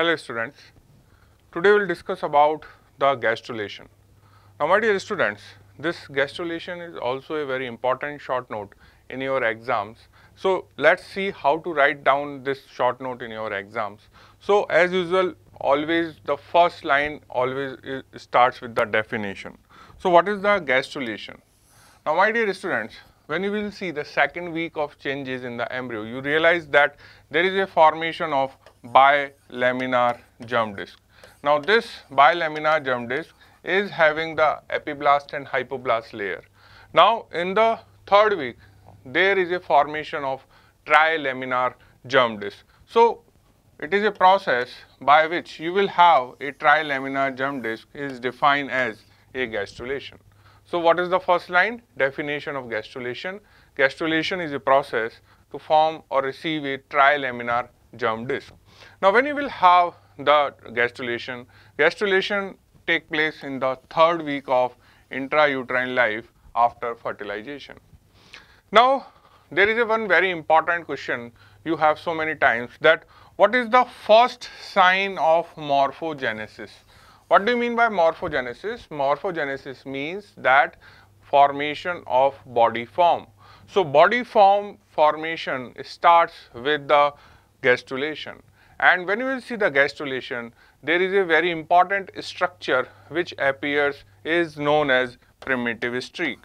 Hello students. Today we will discuss about the gastrulation. Now my dear students, this gastrulation is also a very important short note in your exams. So let's see how to write down this short note in your exams. So as usual, always the first line always starts with the definition. So what is the gastrulation? Now my dear students, when you will see the second week of changes in the embryo, you realize that there is a formation of bilaminar germ disc. Now this bilaminar germ disc is having the epiblast and hypoblast layer. Now in the third week, there is a formation of trilaminar germ disc. So it is a process by which you will have a trilaminar germ disc is defined as a gastrulation. So what is the first line? Definition of gastrulation. Gastrulation is a process to form or receive a trilaminar germ disc. Now when you will have the gastrulation, gastrulation take place in the third week of intrauterine life after fertilization. Now there is a one very important question you have so many times that what is the first sign of morphogenesis? What do you mean by morphogenesis? Morphogenesis means that formation of body form. So body form formation starts with the gastrulation. And when you will see the gastrulation, there is a very important structure which appears is known as primitive streak.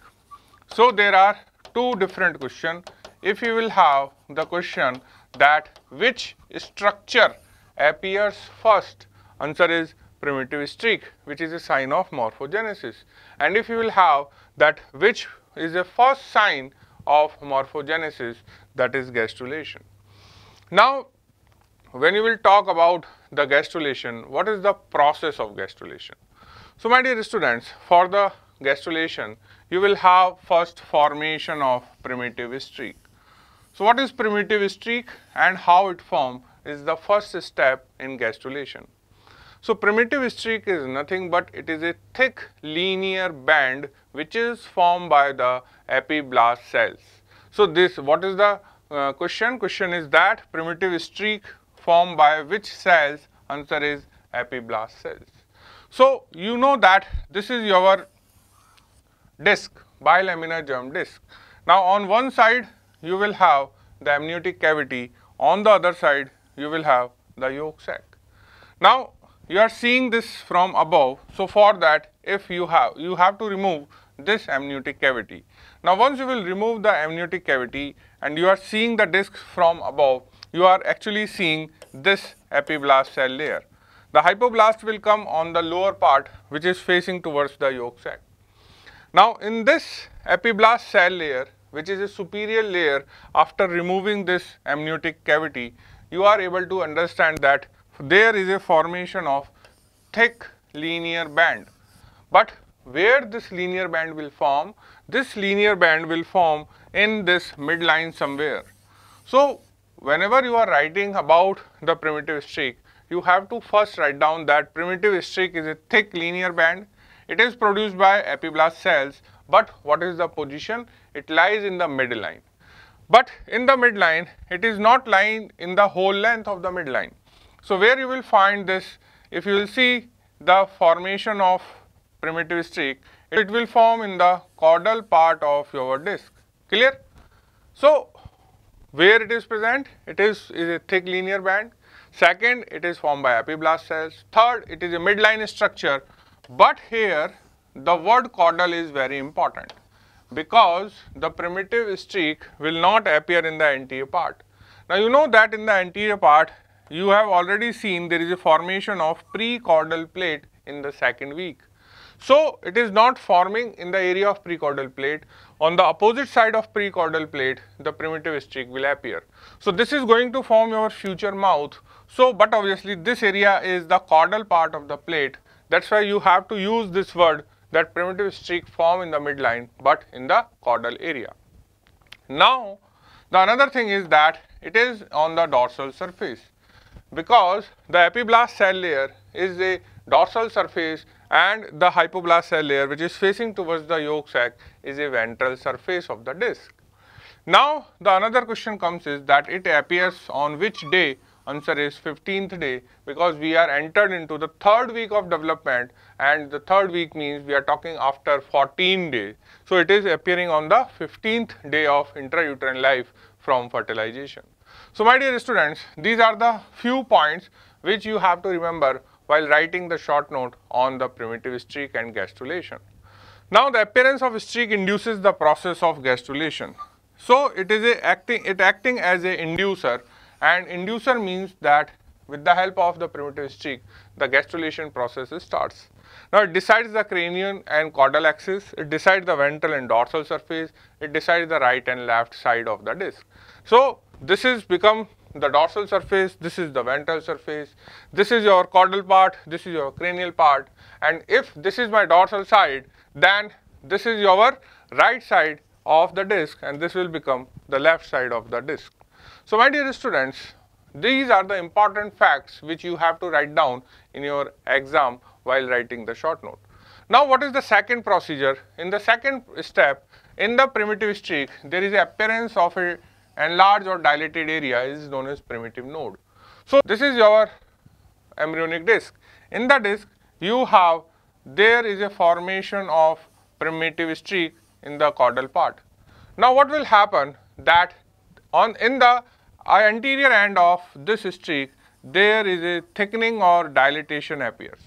So there are two different questions. If you will have the question that which structure appears first, answer is primitive streak which is a sign of morphogenesis. And if you will have that which is a first sign of morphogenesis that is gastrulation. Now when you will talk about the gastrulation, what is the process of gastrulation? So my dear students, for the gastrulation, you will have first formation of primitive streak. So what is primitive streak and how it form is the first step in gastrulation. So primitive streak is nothing but it is a thick linear band which is formed by the epiblast cells. So this what is the uh, question? Question is that primitive streak formed by which cells? Answer is epiblast cells. So, you know that this is your disc, bilaminar germ disc. Now, on one side you will have the amniotic cavity, on the other side you will have the yolk sac. Now, you are seeing this from above. So, for that if you have, you have to remove this amniotic cavity. Now, once you will remove the amniotic cavity and you are seeing the disc from above, you are actually seeing this epiblast cell layer. The hypoblast will come on the lower part which is facing towards the yolk sac. Now in this epiblast cell layer which is a superior layer after removing this amniotic cavity you are able to understand that there is a formation of thick linear band. But where this linear band will form? This linear band will form in this midline somewhere. So whenever you are writing about the primitive streak, you have to first write down that primitive streak is a thick linear band. It is produced by epiblast cells, but what is the position? It lies in the midline. But in the midline, it is not lying in the whole length of the midline. So where you will find this, if you will see the formation of primitive streak, it will form in the caudal part of your disc. Clear? So where it is present? It is, is a thick linear band. Second, it is formed by epiblast cells. Third, it is a midline structure. But here, the word caudal is very important because the primitive streak will not appear in the anterior part. Now, you know that in the anterior part, you have already seen there is a formation of prechordal plate in the second week. So, it is not forming in the area of prechordal plate. On the opposite side of prechordal plate, the primitive streak will appear. So, this is going to form your future mouth. So, but obviously this area is the caudal part of the plate. That's why you have to use this word that primitive streak form in the midline, but in the caudal area. Now, the another thing is that it is on the dorsal surface because the epiblast cell layer is a dorsal surface and the hypoblast cell layer which is facing towards the yolk sac is a ventral surface of the disc. Now, the another question comes is that it appears on which day Answer is 15th day because we are entered into the third week of development and the third week means we are talking after 14 days. So it is appearing on the 15th day of intrauterine life from fertilization. So my dear students, these are the few points which you have to remember while writing the short note on the primitive streak and gastrulation. Now the appearance of streak induces the process of gastrulation. So it is acting it acting as a inducer and inducer means that with the help of the primitive streak the gastrulation process starts. Now it decides the cranial and caudal axis, it decides the ventral and dorsal surface, it decides the right and left side of the disc. So this is become the dorsal surface, this is the ventral surface, this is your caudal part, this is your cranial part and if this is my dorsal side then this is your right side of the disc and this will become the left side of the disc. So my dear students, these are the important facts which you have to write down in your exam while writing the short note. Now what is the second procedure? In the second step, in the primitive streak, there is a appearance of a enlarged or dilated area is known as primitive node. So this is your embryonic disc. In the disc, you have, there is a formation of primitive streak in the caudal part. Now what will happen that on in the uh, anterior end of this streak there is a thickening or dilatation appears.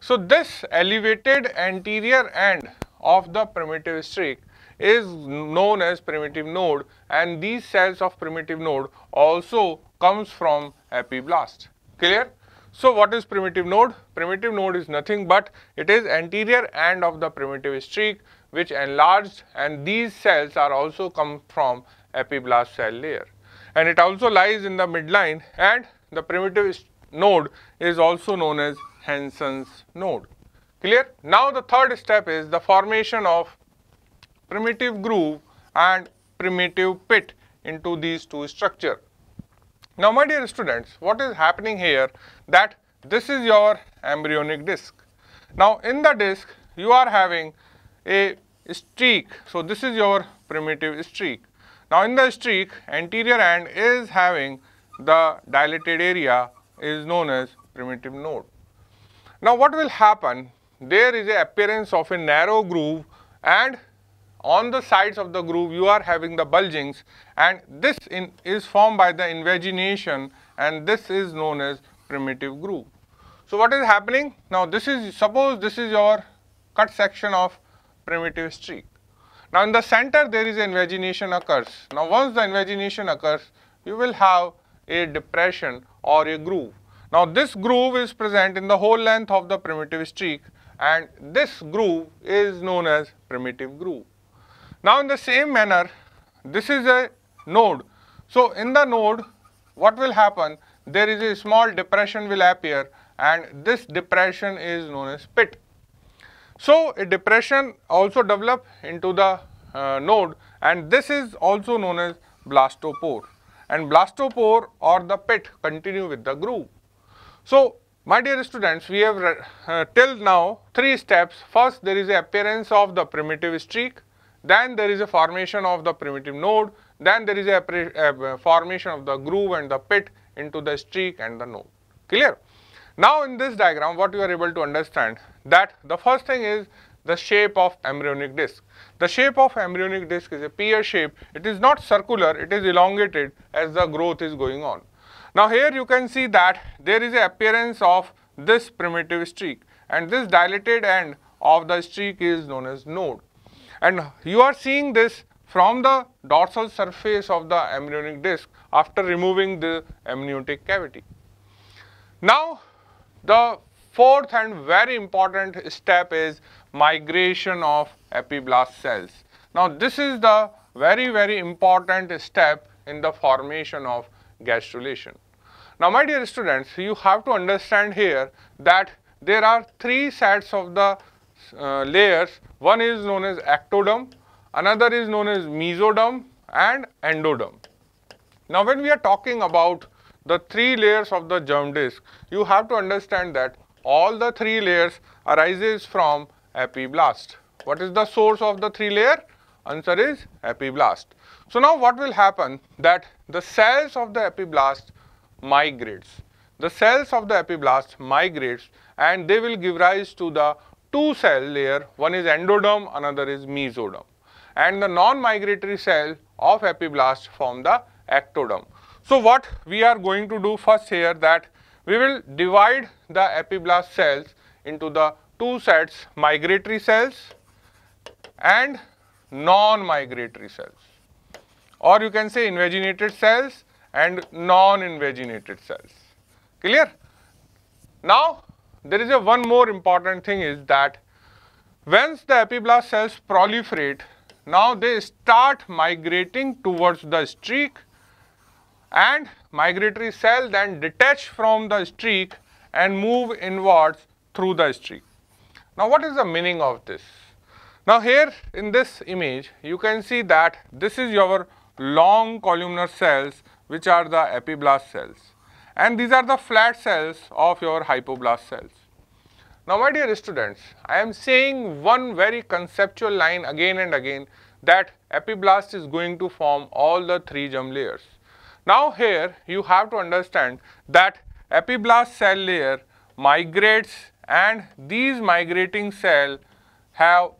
So this elevated anterior end of the primitive streak is known as primitive node and these cells of primitive node also comes from epiblast. Clear? So what is primitive node? Primitive node is nothing but it is anterior end of the primitive streak which enlarged and these cells are also come from epiblast cell layer and it also lies in the midline and the primitive node is also known as Hensen's node. Clear? Now the third step is the formation of primitive groove and primitive pit into these two structure. Now my dear students, what is happening here that this is your embryonic disc. Now in the disc you are having a streak. So this is your primitive streak. Now in the streak anterior end is having the dilated area is known as primitive node. Now what will happen? There is a appearance of a narrow groove and on the sides of the groove you are having the bulgings and this in, is formed by the invagination and this is known as primitive groove. So what is happening? Now this is suppose this is your cut section of primitive streak. Now in the center there is invagination occurs. Now once the invagination occurs you will have a depression or a groove. Now this groove is present in the whole length of the primitive streak and this groove is known as primitive groove. Now in the same manner, this is a node. So in the node, what will happen? There is a small depression will appear and this depression is known as pit. So a depression also develop into the uh, node and this is also known as blastopore and blastopore or the pit continue with the groove. So my dear students, we have uh, till now three steps. First, there is a appearance of the primitive streak then there is a formation of the primitive node, then there is a, a formation of the groove and the pit into the streak and the node. Clear? Now in this diagram what you are able to understand that the first thing is the shape of embryonic disc. The shape of embryonic disc is a pear shape. It is not circular, it is elongated as the growth is going on. Now here you can see that there is a appearance of this primitive streak and this dilated end of the streak is known as node and you are seeing this from the dorsal surface of the amniotic disc after removing the amniotic cavity. Now, the fourth and very important step is migration of epiblast cells. Now, this is the very, very important step in the formation of gastrulation. Now, my dear students, you have to understand here that there are three sets of the uh, layers. One is known as ectoderm, another is known as mesoderm and endoderm. Now, when we are talking about the three layers of the germ disk, you have to understand that all the three layers arises from epiblast. What is the source of the three layer? Answer is epiblast. So now what will happen that the cells of the epiblast migrates. The cells of the epiblast migrates and they will give rise to the two cell layer, one is endoderm, another is mesoderm. And the non-migratory cell of epiblast form the ectoderm. So what we are going to do first here that we will divide the epiblast cells into the two sets migratory cells and non-migratory cells or you can say invaginated cells and non-invaginated cells. Clear? Now, there is a one more important thing is that once the epiblast cells proliferate, now they start migrating towards the streak and migratory cell then detach from the streak and move inwards through the streak. Now, what is the meaning of this? Now, here in this image, you can see that this is your long columnar cells which are the epiblast cells and these are the flat cells of your hypoblast cells. Now my dear students, I am saying one very conceptual line again and again that epiblast is going to form all the three germ layers. Now here you have to understand that epiblast cell layer migrates and these migrating cell have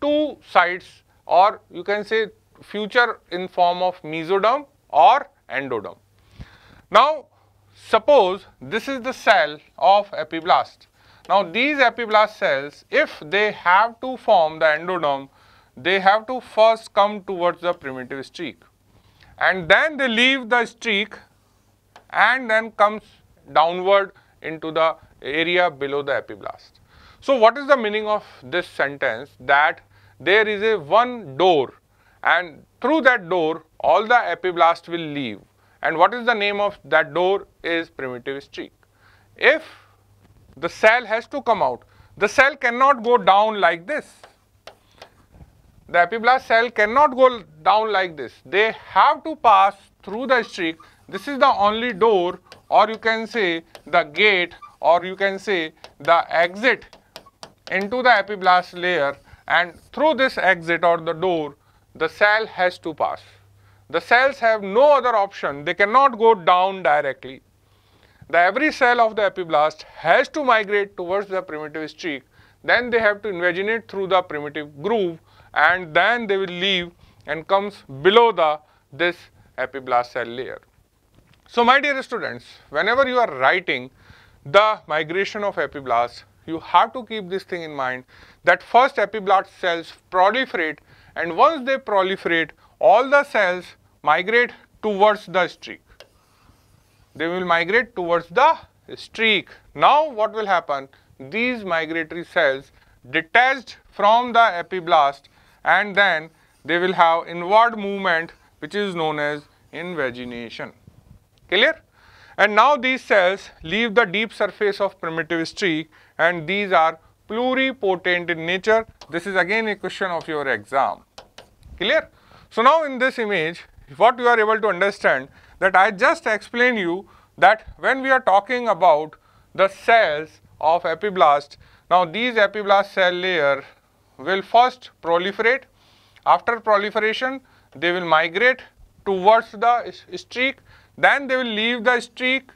two sides or you can say future in form of mesoderm or endoderm. Now, suppose this is the cell of epiblast. Now, these epiblast cells, if they have to form the endoderm, they have to first come towards the primitive streak and then they leave the streak and then comes downward into the area below the epiblast. So, what is the meaning of this sentence that there is a one door and through that door all the epiblast will leave and what is the name of that door is primitive streak. If the cell has to come out, the cell cannot go down like this. The epiblast cell cannot go down like this. They have to pass through the streak. This is the only door or you can say the gate or you can say the exit into the epiblast layer and through this exit or the door the cell has to pass. The cells have no other option, they cannot go down directly. The every cell of the epiblast has to migrate towards the primitive streak, then they have to invaginate through the primitive groove and then they will leave and comes below the this epiblast cell layer. So my dear students, whenever you are writing the migration of epiblast, you have to keep this thing in mind that first epiblast cells proliferate and once they proliferate, all the cells migrate towards the streak. They will migrate towards the streak. Now what will happen? These migratory cells detached from the epiblast and then they will have inward movement which is known as invagination. Clear? And now these cells leave the deep surface of primitive streak and these are pluripotent in nature. This is again a question of your exam. Clear? So now in this image, what you are able to understand that I just explained you that when we are talking about the cells of epiblast, now these epiblast cell layer will first proliferate. After proliferation, they will migrate towards the streak, then they will leave the streak,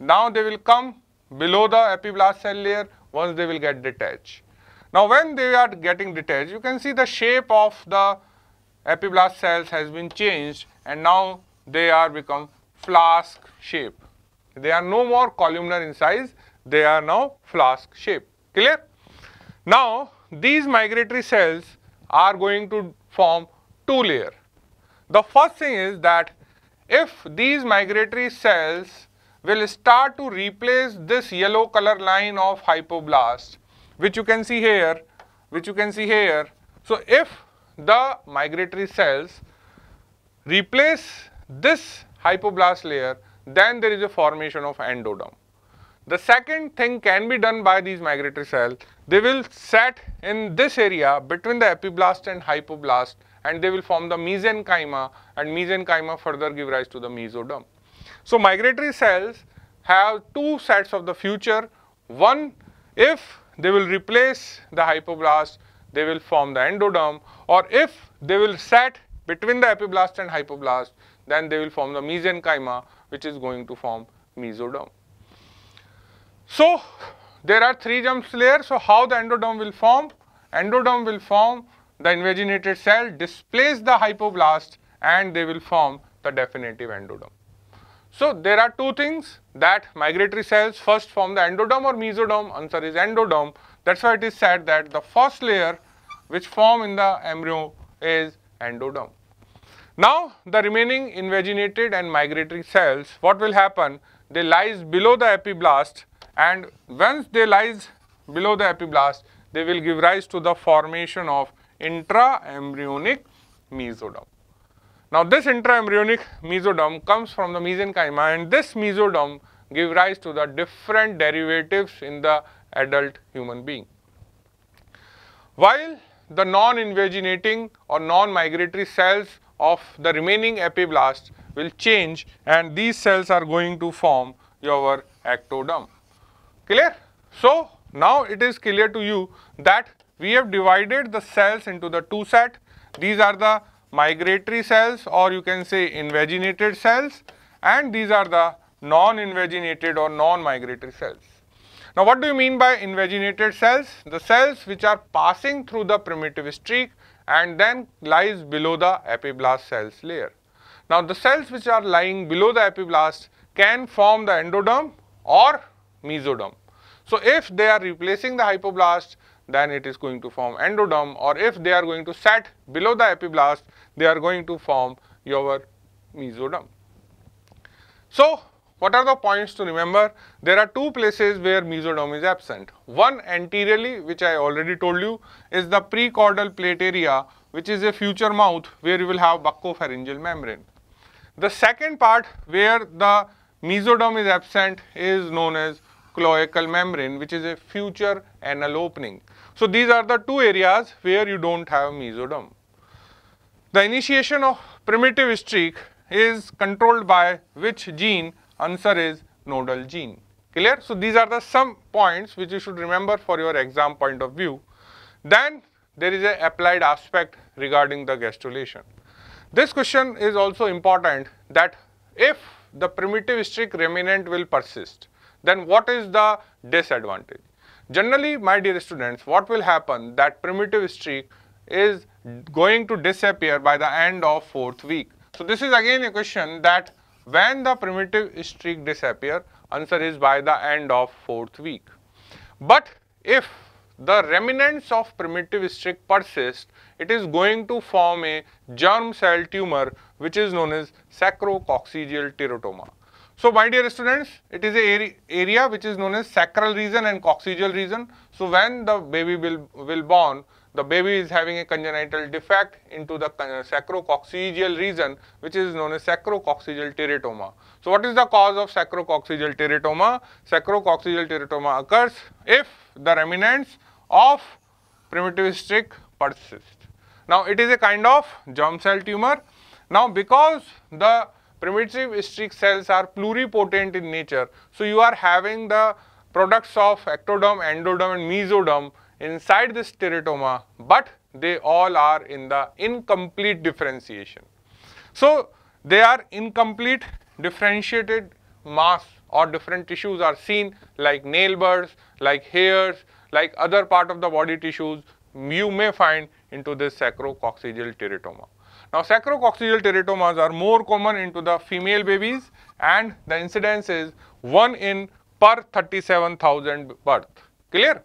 now they will come below the epiblast cell layer once they will get detached. Now when they are getting detached, you can see the shape of the epiblast cells has been changed and now they are become flask shape. They are no more columnar in size, they are now flask shape. Clear? Now, these migratory cells are going to form two layer. The first thing is that if these migratory cells will start to replace this yellow color line of hypoblast, which you can see here, which you can see here. So, if the migratory cells replace this hypoblast layer, then there is a formation of endoderm. The second thing can be done by these migratory cells. They will set in this area between the epiblast and hypoblast and they will form the mesenchyma and mesenchyma further give rise to the mesoderm. So, migratory cells have two sets of the future. One, if they will replace the hypoblast, they will form the endoderm or if they will set between the epiblast and hypoblast, then they will form the mesenchyma which is going to form mesoderm. So, there are three germ layers. So, how the endoderm will form? Endoderm will form the invaginated cell, displace the hypoblast and they will form the definitive endoderm. So, there are two things that migratory cells first form the endoderm or mesoderm, answer is endoderm. That is why it is said that the first layer which form in the embryo is endoderm. Now, the remaining invaginated and migratory cells, what will happen? They lies below the epiblast and once they lies below the epiblast, they will give rise to the formation of intraembryonic mesoderm. Now, this intraembryonic mesoderm comes from the mesenchyma and this mesoderm give rise to the different derivatives in the adult human being. While the non-invaginating or non-migratory cells of the remaining epiblast will change and these cells are going to form your ectoderm. Clear? So, now it is clear to you that we have divided the cells into the two set. These are the migratory cells or you can say invaginated cells and these are the non-invaginated or non-migratory cells. Now, what do you mean by invaginated cells? The cells which are passing through the primitive streak and then lies below the epiblast cells layer. Now, the cells which are lying below the epiblast can form the endoderm or mesoderm. So, if they are replacing the hypoblast, then it is going to form endoderm or if they are going to set below the epiblast, they are going to form your mesoderm. So, what are the points to remember? There are two places where mesoderm is absent. One anteriorly, which I already told you, is the prechordal plate area, which is a future mouth where you will have buccopharyngeal membrane. The second part where the mesoderm is absent is known as cloacal membrane, which is a future anal opening. So, these are the two areas where you do not have mesoderm. The initiation of primitive streak is controlled by which gene? Answer is nodal gene. Clear? So, these are the some points which you should remember for your exam point of view. Then there is a applied aspect regarding the gastrulation. This question is also important that if the primitive streak remnant will persist, then what is the disadvantage? Generally, my dear students, what will happen that primitive streak is going to disappear by the end of fourth week. So this is again a question that when the primitive streak disappear, answer is by the end of fourth week. But if the remnants of primitive streak persist, it is going to form a germ cell tumor which is known as sacrococcygeal teratoma. So my dear students, it is a area which is known as sacral region and coccygeal region. So when the baby will, will born, the baby is having a congenital defect into the sacrococcygeal region which is known as sacrococcygeal teratoma. So, what is the cause of sacrococcygeal teratoma? Sacrococcygeal teratoma occurs if the remnants of primitive streak persist. Now, it is a kind of germ cell tumor. Now, because the primitive streak cells are pluripotent in nature, so you are having the products of ectoderm, endoderm and mesoderm inside this teratoma, but they all are in the incomplete differentiation. So, they are incomplete differentiated mass or different tissues are seen like nail burrs, like hairs, like other part of the body tissues you may find into this sacrococcygeal teratoma. Now, sacrococcygeal teratomas are more common into the female babies and the incidence is 1 in per 37,000 birth. Clear?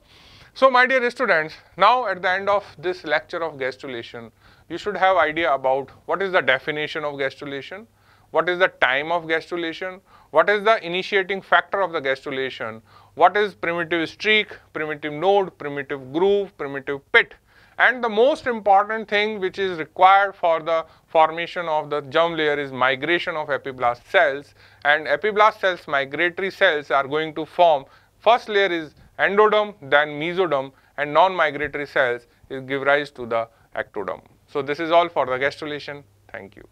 So, my dear students, now at the end of this lecture of gastrulation, you should have idea about what is the definition of gastrulation, what is the time of gastrulation, what is the initiating factor of the gastrulation, what is primitive streak, primitive node, primitive groove, primitive pit. And the most important thing which is required for the formation of the germ layer is migration of epiblast cells and epiblast cells migratory cells are going to form first layer is endoderm, then mesoderm and non-migratory cells give rise to the ectoderm. So, this is all for the gastrulation. Thank you.